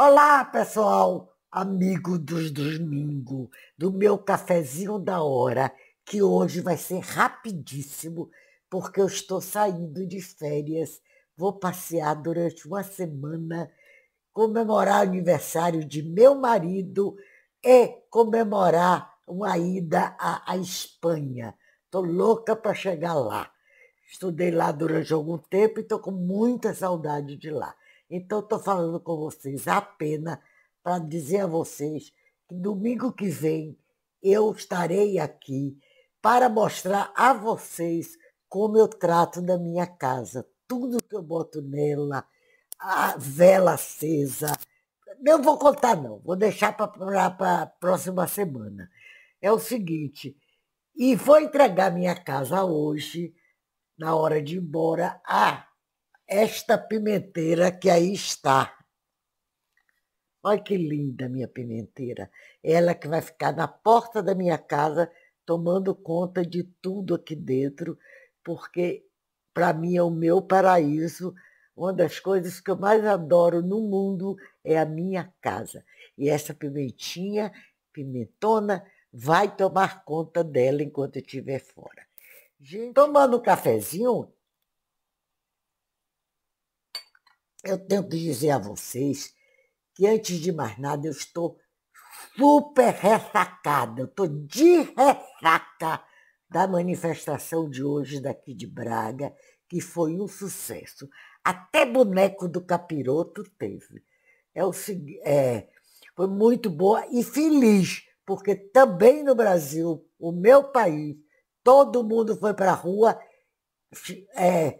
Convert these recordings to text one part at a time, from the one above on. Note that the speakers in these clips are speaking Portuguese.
Olá, pessoal, amigo dos domingos, do meu cafezinho da hora, que hoje vai ser rapidíssimo, porque eu estou saindo de férias, vou passear durante uma semana, comemorar o aniversário de meu marido e comemorar uma ida à, à Espanha. Estou louca para chegar lá. Estudei lá durante algum tempo e estou com muita saudade de lá. Então, estou falando com vocês apenas para dizer a vocês que domingo que vem eu estarei aqui para mostrar a vocês como eu trato da minha casa. Tudo que eu boto nela, a vela acesa. Não vou contar, não. Vou deixar para a próxima semana. É o seguinte, e vou entregar minha casa hoje, na hora de ir embora, a esta pimenteira que aí está. Olha que linda minha pimenteira. Ela que vai ficar na porta da minha casa, tomando conta de tudo aqui dentro, porque para mim é o meu paraíso. Uma das coisas que eu mais adoro no mundo é a minha casa. E essa pimentinha, pimentona, vai tomar conta dela enquanto eu estiver fora. Gente, tomando um cafezinho, eu tenho que dizer a vocês que, antes de mais nada, eu estou super ressacada, eu estou de ressaca da manifestação de hoje daqui de Braga, que foi um sucesso. Até boneco do capiroto teve. É o, é, foi muito boa e feliz, porque também no Brasil, o meu país, todo mundo foi para a rua, é,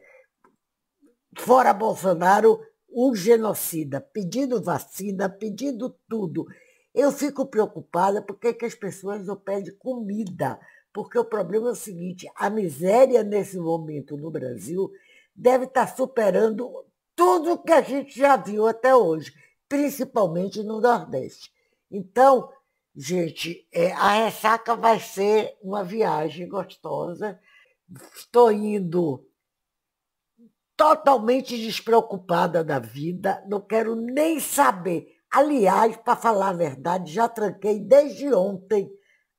fora Bolsonaro, um genocida, pedindo vacina, pedindo tudo. Eu fico preocupada porque que as pessoas não pedem comida. Porque o problema é o seguinte, a miséria nesse momento no Brasil deve estar superando tudo que a gente já viu até hoje, principalmente no Nordeste. Então, gente, é, a ressaca vai ser uma viagem gostosa. Estou indo totalmente despreocupada da vida, não quero nem saber. Aliás, para falar a verdade, já tranquei desde ontem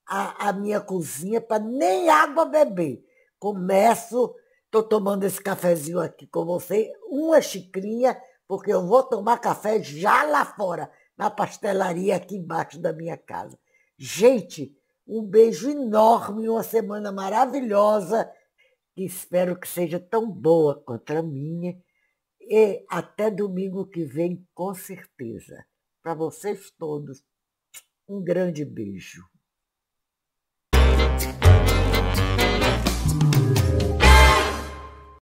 a, a minha cozinha para nem água beber. Começo, estou tomando esse cafezinho aqui com você, uma xicrinha, porque eu vou tomar café já lá fora, na pastelaria aqui embaixo da minha casa. Gente, um beijo enorme, uma semana maravilhosa que espero que seja tão boa quanto a minha. E até domingo que vem, com certeza. Para vocês todos, um grande beijo.